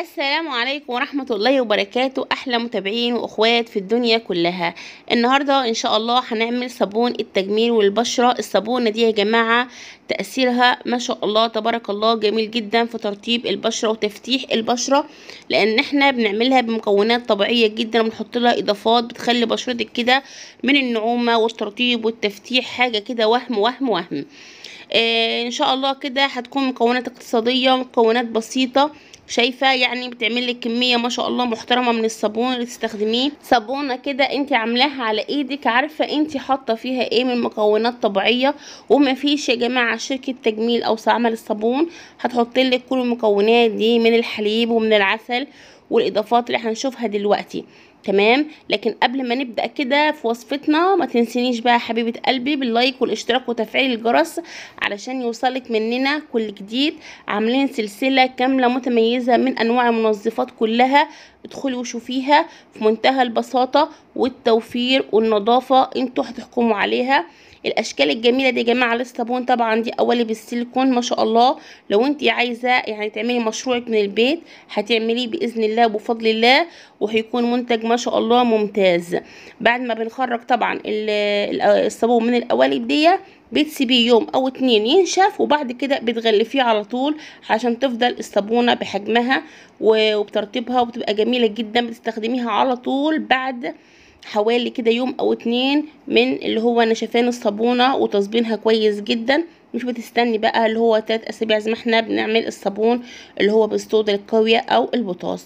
السلام عليكم ورحمة الله وبركاته أحلى متابعين وأخوات في الدنيا كلها. النهاردة إن شاء الله هنعمل صابون التجميل والبشرة. الصابونة دي يا جماعة تأثيرها ما شاء الله تبارك الله جميل جدا في ترطيب البشرة وتفتيح البشرة لأن إحنا بنعملها بمكونات طبيعية جدا وبنحط لها إضافات بتخلي بشرتك كده من النعومة والترطيب والتفتيح حاجة كده وهم وهم وهم. آه إن شاء الله كده هتكون مكونات اقتصادية ومكونات بسيطة. شايفة يعني بتعمل لك كمية ما شاء الله محترمة من الصابون اللي تستخدميه صابونة كده انت عاملاها على إيدك عارفة انت حاطة فيها إيه من مكونات طبيعية؟ وما فيش يا جماعة شركة تجميل أو عمل الصابون. هتحط لك كل المكونات دي من الحليب ومن العسل والاضافات اللي هنشوفها دلوقتي. تمام؟ لكن قبل ما نبدأ كده في وصفتنا ما تنسينيش بقى حبيبة قلبي باللايك والاشتراك وتفعيل الجرس علشان يوصلك مننا كل جديد. عاملين سلسلة كاملة متميزة من أنواع المنظفات كلها. ادخلي وشوفيها في منتهى البساطة والتوفير والنظافة أنتوا هتحكموا عليها. الأشكال الجميلة دي يا جماعة للصابون طبعا دي أولي بالسيليكون ما شاء الله. لو أنت عايزة يعني تعملي مشروعك من البيت هتعمليه بإذن الله وبفضل الله وهيكون منتج ما شاء الله ممتاز. بعد ما بنخرج طبعا الصابون من القوالب دي بتسيبيه يوم أو اتنين ينشف وبعد كده بتغلفيه على طول عشان تفضل الصابونة بحجمها وبترطيبها وبتبقى جميلة جدا بتستخدميها على طول بعد حوالي كده يوم أو اتنين من اللي هو نشفان الصابونة وتصبينها كويس جدا. مش بتستني بقى اللي هو تلات أسابيع زي ما إحنا بنعمل الصابون اللي هو بالصودا القوية أو البوتاص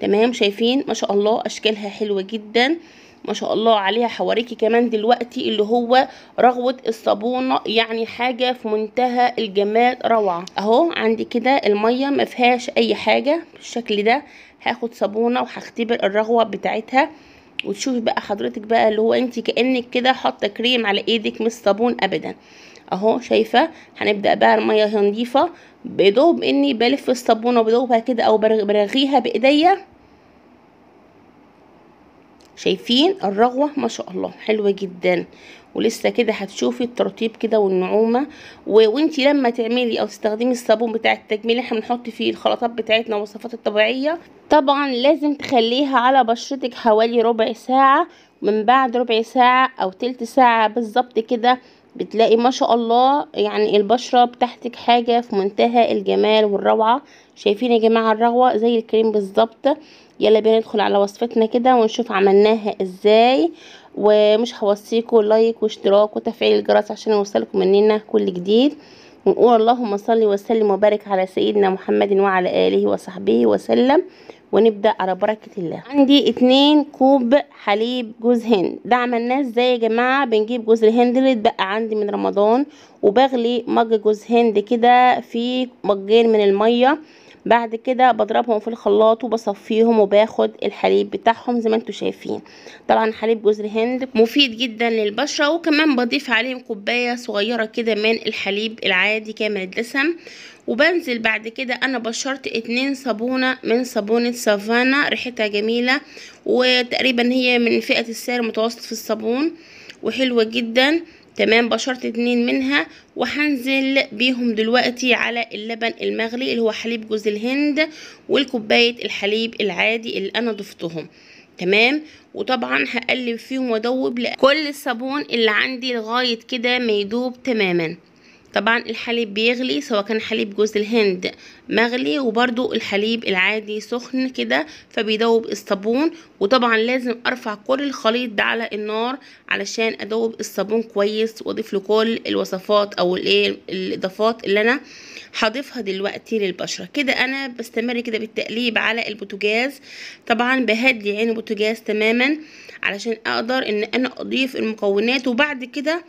تمام؟ شايفين؟ ما شاء الله أشكالها حلوة جدا. ما شاء الله عليها. حواريكي كمان دلوقتي اللي هو رغوة الصابونة يعني حاجة في منتهى الجمال. روعة. أهو عندي كده المية ما فيهاش أي حاجة بالشكل ده. هاخد صابونة وهختبر الرغوة بتاعتها. وتشوفي بقى حضرتك بقى اللي هو انت كأنك كده حاطة كريم على إيدك مش صابون ابدا. أهو شايفة؟ هنبدأ بقى المية نضيفة. بدوب إني بلف الصابونة وبدوبها كده أو برغيها بإيديا. شايفين؟ الرغوة ما شاء الله. حلوة جدا. ولسه كده هتشوفي الترطيب كده والنعومة. و... وانتي لما تعملي أو تستخدمي الصابون بتاع التجميل إحنا بنحط فيه الخلطات بتاعتنا والوصفات الطبيعية. طبعا لازم تخليها على بشرتك حوالي ربع ساعة. من بعد ربع ساعة أو تلت ساعة بالظبط كده بتلاقي ما شاء الله يعني البشرة بتاعتك حاجة في منتهى الجمال والروعة. شايفين يا جماعة الرغوة زي الكريم بالظبط. يلا بينا ندخل على وصفتنا كده ونشوف عملناها إزاي. ومش هوصيكم لايك واشتراك وتفعيل الجرس عشان يوصلكم مننا كل جديد. ونقول اللهم صل وسلم وبارك على سيدنا محمد وعلى آله وصحبه وسلم. ونبدأ على بركة الله. عندي اتنين كوب حليب جوز هند. ده عملناه إزاي يا جماعة بنجيب جوز الهند اللي اتبقى عندي من رمضان وبغلي مج جوز هند كده في مجين من المية. بعد كده بضربهم في الخلاط وبصفيهم وباخد الحليب بتاعهم زي ما أنتم شايفين. طبعا حليب جوز الهند مفيد جدا للبشرة وكمان بضيف عليهم كوباية صغيرة كده من الحليب العادي كامل الدسم. وبنزل بعد كده أنا بشرت اتنين صابونة من صابونة سافانا ريحتها جميلة وتقريبا هي من فئة السعر المتوسط في الصابون وحلوة جدا. تمام بشرت اتنين منها وهنزل بيهم دلوقتي على اللبن المغلي اللي هو حليب جوز الهند والكوباية الحليب العادي اللي أنا ضفتهم. تمام؟ وطبعا هقلب فيهم وأدوب كل الصابون اللي عندي لغاية كده ما يدوب تماما. طبعا الحليب بيغلي سواء كان حليب جوز الهند مغلي وبرده الحليب العادي سخن كده فبيدوب الصابون. وطبعا لازم أرفع كل الخليط ده على النار علشان أدوب الصابون كويس وأضيف له كل الوصفات أو الايه الإضافات اللي أنا هضيفها دلوقتي للبشرة. كده أنا بستمر كده بالتقليب على البوتاجاز. طبعا بهدي عين البوتاجاز تماما علشان أقدر إن أنا أضيف المكونات وبعد كده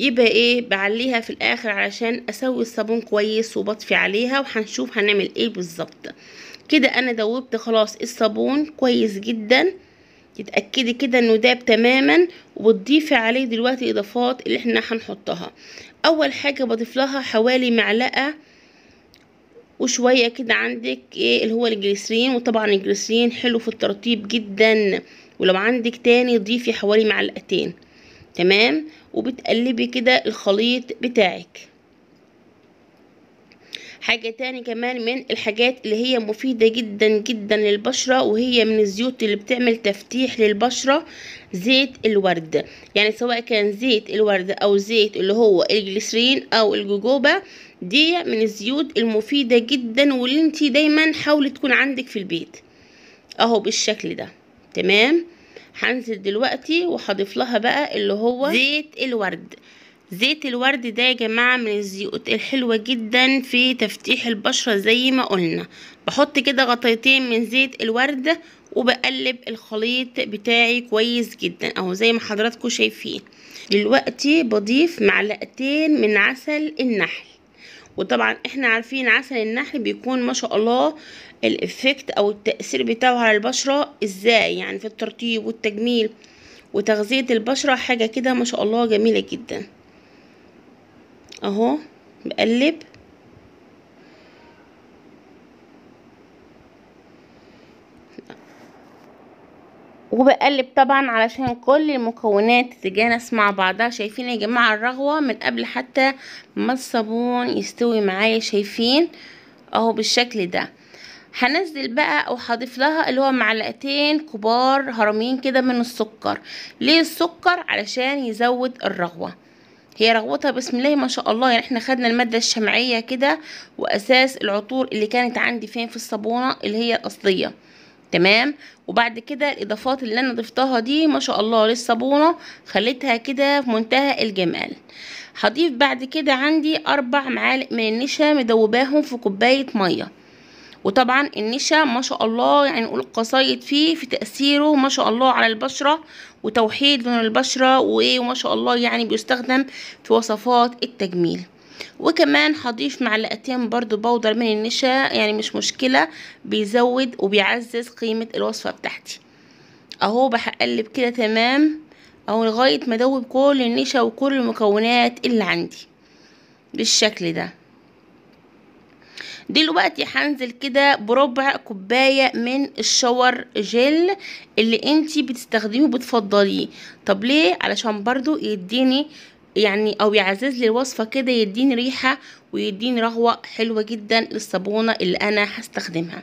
يبقى إيه؟ بعليها في الآخر علشان أسوي الصابون كويس وبطفي عليها وهنشوف هنعمل إيه بالظبط. كده أنا دوبت خلاص الصابون كويس جدا. تتاكدي كده إنه داب تماما وبتضيفي عليه دلوقتي إضافات اللي إحنا هنحطها. أول حاجة بضيف لها حوالي معلقة وشوية كده عندك إيه؟ اللي هو الجليسرين. وطبعا الجليسرين حلو في الترطيب جدا. ولو عندك تاني ضيفي حوالي معلقتين. تمام؟ وبتقلبي كده الخليط بتاعك. حاجة تاني كمان من الحاجات اللي هي مفيدة جدا جدا للبشرة وهي من الزيوت اللي بتعمل تفتيح للبشرة زيت الورد. يعني سواء كان زيت الورد أو زيت اللي هو الجليسرين أو الجوجوبا دي من الزيوت المفيدة جدا واللي انتي دايما حاولي تكون عندك في البيت. أهو بالشكل ده. تمام؟ هنزل دلوقتي وهضيف لها بقى اللي هو زيت الورد. زيت الورد ده يا جماعة من الزيوت الحلوة جدا في تفتيح البشرة زي ما قلنا. بحط كده غطيتين من زيت الورد وبقلب الخليط بتاعي كويس جدا. أهو زي ما حضراتكم شايفين. دلوقتي بضيف معلقتين من عسل النحل. وطبعا إحنا عارفين عسل النحل بيكون ما شاء الله الإفكت أو التأثير بتاعه على البشرة إزاي؟ يعني في الترطيب والتجميل وتغذية البشرة حاجة كده ما شاء الله جميلة جدا. أهو بقلب وبقلب طبعا علشان كل المكونات تتجانس مع بعضها. شايفين يا جماعة الرغوة من قبل حتى ما الصابون يستوي معايا شايفين؟ أهو بالشكل ده. هنزل بقى أو هضيف لها اللي هو معلقتين كبار هرمين كده من السكر. ليه السكر؟ علشان يزود الرغوة. هي رغوتها بسم الله ما شاء الله. يعني إحنا خدنا المادة الشمعية كده وأساس العطور اللي كانت عندي فين في الصابونة اللي هي الأصلية. تمام؟ وبعد كده الإضافات اللي أنا ضفتها دي ما شاء الله للصابونة خليتها كده في منتهى الجمال. هضيف بعد كده عندي أربع معالق من النشا مدوباهم في كوباية مية. وطبعا النشا ما شاء الله يعني نقول قصايد فيه في تأثيره ما شاء الله على البشرة وتوحيد لون البشرة وإيه وما شاء الله يعني بيستخدم في وصفات التجميل. وكمان هضيف معلقتين برضو بودر من النشا يعني مش مشكلة بيزود وبيعزز قيمة الوصفة بتاعتي. أهو بقلب كده تمام أهو لغاية ما أدوب كل النشا وكل المكونات اللي عندي بالشكل ده. دلوقتي هنزل كده بربع كوباية من الشاور جل اللي انتي بتستخدميه وبتفضليه. طب ليه؟ علشان برضو يديني يعني أو يعزز لي الوصفة كده يديني ريحة ويديني رغوة حلوة جدا للصابونة اللي أنا هستخدمها.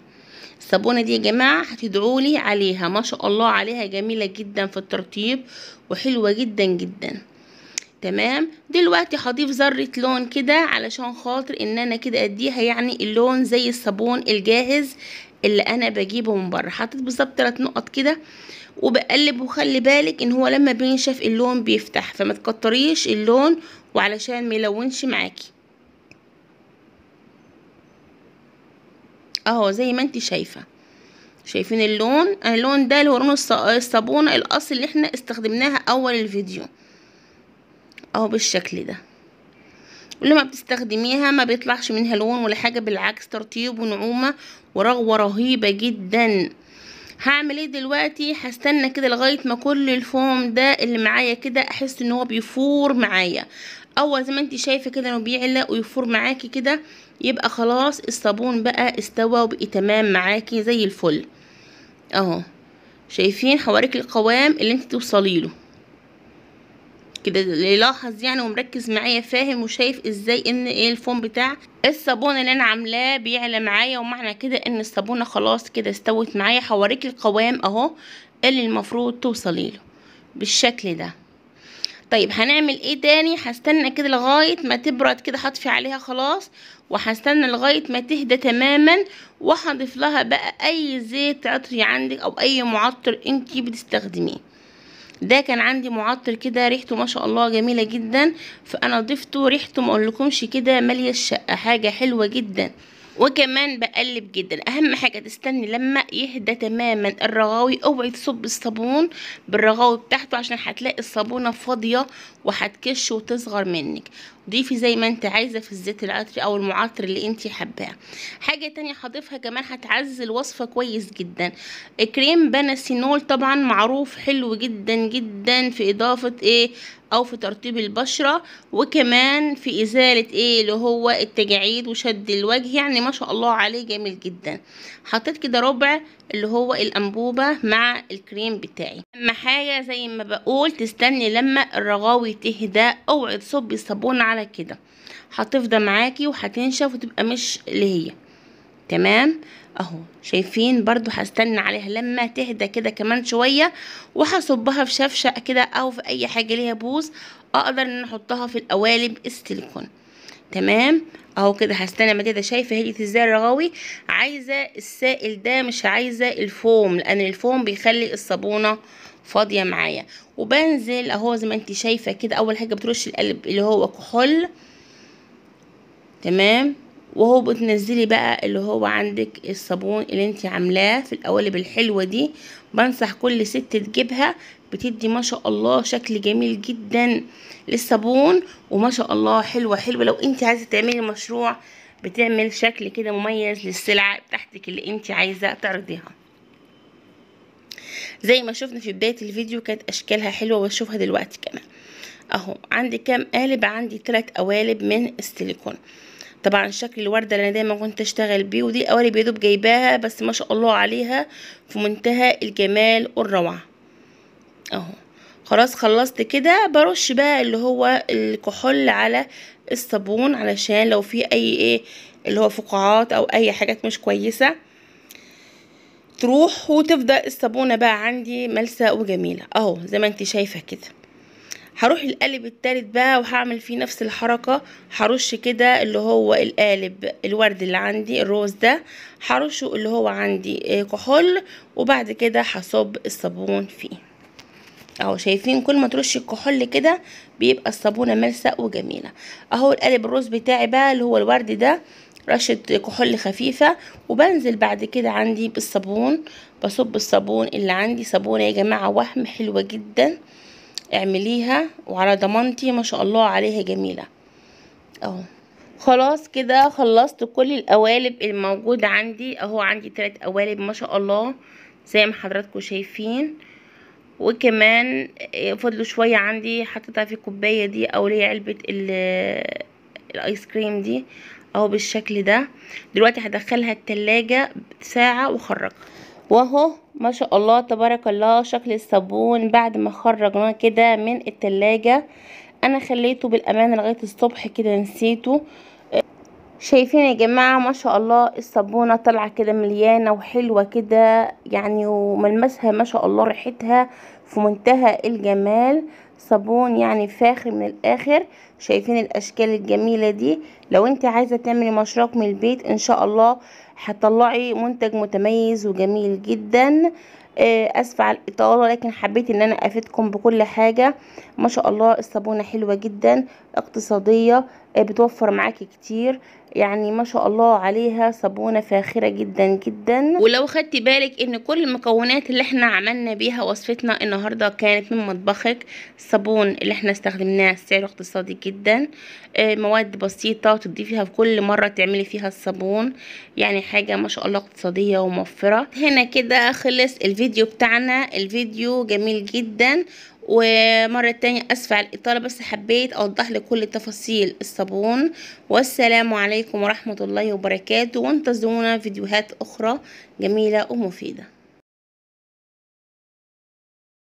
الصابونة دي يا جماعة هتدعولي عليها. ما شاء الله عليها جميلة جدا في الترطيب وحلوة جدا جدا. تمام؟ دلوقتي هضيف ذرة لون كده علشان خاطر إن أنا كده أديها يعني اللون زي الصابون الجاهز اللي أنا بجيبه من بره. حطيت بالظبط ثلاث نقط كده وبقلب وخلي بالك إن هو لما بينشف اللون بيفتح فما تكتريش اللون وعلشان ما يلونش معاكي. أهو زي ما انت شايفة. شايفين اللون؟ اللون ده لون الصابونة الأصل اللي إحنا استخدمناها أول الفيديو. أهو بالشكل ده. ولما بتستخدميها ما بيطلعش منها لون ولا حاجة بالعكس ترطيب ونعومة ورغوة رهيبة جدا. هعمل إيه دلوقتي؟ هستنى كده لغاية ما كل الفوم ده اللي معايا كده أحس إن هو بيفور معايا. أول زي ما انت شايفة كده إنه بيعلق ويفور معاكي كده يبقى خلاص الصابون بقى استوى وبقي تمام معاكي زي الفل. أهو. شايفين؟ هوريك القوام اللي انت توصلي له. كده اللي يلاحظ يعني ومركز معايا فاهم وشايف إزاي إن إيه الفوم بتاع الصابون اللي أنا عاملاه بيعلى معايا ومعنى كده إن الصابونة خلاص كده استوت معايا. هوريك القوام أهو اللي المفروض توصلي له بالشكل ده. طيب هنعمل إيه تاني؟ هستنى كده لغاية ما تبرد كده هطفي عليها خلاص وهستنى لغاية ما تهدى تماما وهضيف لها بقى أي زيت عطري عندك أو أي معطر انتي بتستخدميه. ده كان عندي معطر كده ريحته ما شاء الله جميلة جدا. فأنا ضفته ريحته ما أقولكمش كده مالية الشقة حاجة حلوة جدا. وكمان بقلب جدا. أهم حاجة تستني لما يهدى تماما الرغاوي. أوعي تصب الصابون بالرغاوي بتاعته عشان هتلاقي الصابونة فاضية وهتكش وتصغر منك. ضيفي زي ما أنت عايزة في الزيت العطري أو المعطر اللي أنت حباه. حاجة تانية هضيفها كمان هتعزز الوصفه كويس جدا. كريم بناسينول طبعا معروف حلو جدا جدا في إضافة إيه؟ أو في ترطيب البشرة وكمان في إزالة إيه اللي هو التجاعيد وشد الوجه. يعني ما شاء الله عليه جميل جدا. حطيت كده ربع اللي هو الأنبوبة مع الكريم بتاعي. اما حاجة زي ما بقول تستني لما الرغاوي تهدى أوعي تصبي الصابون على كده. هتفضى معاكي وهتنشف وتبقى مش اللي هي. تمام؟ أهو. شايفين برضو هستنى عليها. لما تهدى كده كمان شوية وهصبها في شفشق كده أو في أي حاجة ليها بوز أقدر إن أحطها في القوالب السيليكون. تمام؟ أهو كده هستنى ما كده شايفة هي إزاي الرغاوي عايزة السائل ده مش عايزة الفوم لأن الفوم بيخلي الصابونة فاضية معايا. وبنزل أهو زي ما انت شايفة كده أول حاجة بترش القلب اللي هو كحول. تمام؟ وهو بتنزلي بقى اللي هو عندك الصابون اللي انت عاملاه في القوالب الحلوه دي. بنصح كل ست تجيبها بتدي ما شاء الله شكل جميل جدا للصابون وما شاء الله حلوة حلوة. لو انت عايزة تعملي مشروع بتعمل شكل كده مميز للسلعه بتاعتك اللي انت عايزة تعرضيها. زي ما شفنا في بداية الفيديو كانت أشكالها حلوة واشوفها دلوقتي كمان. أهو عندي كام قالب؟ عندي ثلاث قوالب من السيليكون. طبعا شكل الوردة اللي أنا دايما كنت أشتغل بيه ودي قوالب يا دوب جايباها بس ما شاء الله عليها في منتهى الجمال والروعة. أهو. خلاص خلصت كده. برش بقى اللي هو الكحول على الصابون علشان لو في أي إيه اللي هو فقاعات أو أي حاجات مش كويسة تروح وتفضل الصابونة بقى عندي ملسة وجميلة. أهو زي ما انت شايفة كده. هروح القالب التالت بقى وهعمل فيه نفس الحركة. هرش كده اللي هو القالب الورد اللي عندي الروز ده هرشه اللي هو عندي كحول وبعد كده هصب الصابون فيه. أهو شايفين كل ما ترشي الكحول كده بيبقى الصابونة ملسه وجميلة. أهو القالب الروز بتاعي بقى اللي هو الورد ده رشة كحول خفيفة وبنزل بعد كده عندي بالصابون. بصب الصابون اللي عندي صابونة يا جماعة وهم حلوة جدا. اعمليها وعلى ضمانتي ما شاء الله عليها جميلة. أهو. خلاص كده خلصت كل القوالب الموجودة عندي. أهو عندي تلات قوالب ما شاء الله زي ما حضراتكم شايفين. وكمان فضلوا شوية عندي حطيتها في الكوباية دي أو هي علبة الآيس كريم دي. أهو بالشكل ده. دلوقتي هدخلها التلاجة ساعة واخرجها واهو ما شاء الله تبارك الله شكل الصابون بعد ما خرجناه كده من التلاجة. أنا خليته بالامانة لغاية الصبح كده نسيته. شايفين يا جماعة ما شاء الله الصابونة طالعة كده مليانة وحلوة كده يعني وملمسها ما شاء الله ريحتها في منتهى الجمال. صابون يعني فاخر من الآخر. شايفين الأشكال الجميلة دي؟ لو أنت عايزة تعملي مشروعك من البيت إن شاء الله هتطلعي منتج متميز وجميل جدا. آسفة على الإطالة لكن حبيت إن أنا أفيدكم بكل حاجة. ما شاء الله الصابونة حلوة جدا اقتصادية بتوفر معاكي كتير. يعني ما شاء الله عليها صابونة فاخرة جدا جدا. ولو خدتي بالك إن كل المكونات اللي إحنا عملنا بيها وصفتنا النهاردة كانت من مطبخك الصابون اللي إحنا استخدمناه سعره اقتصادي جدا. مواد بسيطة تضيفيها في كل مرة تعملي فيها الصابون يعني حاجة ما شاء الله اقتصادية وموفرة. هنا كده خلص الفيديو بتاعنا. الفيديو جميل جدا. ومرة تانية أسفة على الإطالة بس حبيت أوضح لك كل تفاصيل الصابون. والسلام عليكم ورحمة الله وبركاته. وانتظرونا فيديوهات أخرى جميلة ومفيدة.